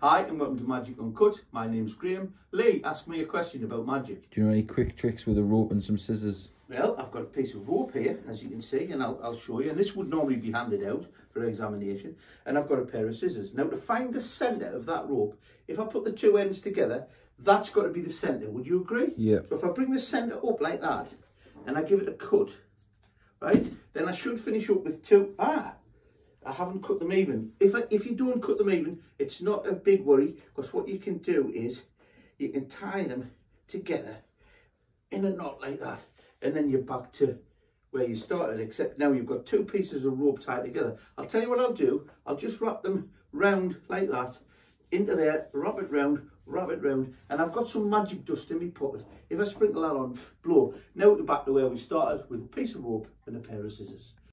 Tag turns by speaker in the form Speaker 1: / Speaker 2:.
Speaker 1: Hi and welcome to Magic Uncut. My name's Graham. Lee, ask me a question about magic.
Speaker 2: Do you know any quick tricks with a rope and some scissors?
Speaker 1: Well, I've got a piece of rope here, as you can see, and I'll, I'll show you. And this would normally be handed out for examination. And I've got a pair of scissors. Now, to find the centre of that rope, if I put the two ends together, that's got to be the centre. Would you agree?
Speaker 2: Yeah.
Speaker 1: So if I bring the centre up like that, and I give it a cut, right, then I should finish up with two. Ah, I haven't cut them even. If, I, if you don't cut them even, it's not a big worry because what you can do is you can tie them together in a knot like that and then you're back to where you started except now you've got two pieces of rope tied together. I'll tell you what I'll do. I'll just wrap them round like that into there, wrap it round, wrap it round and I've got some magic dust in my pocket. If I sprinkle that on, blow. Now we're back to where we started with a piece of rope and a pair of scissors.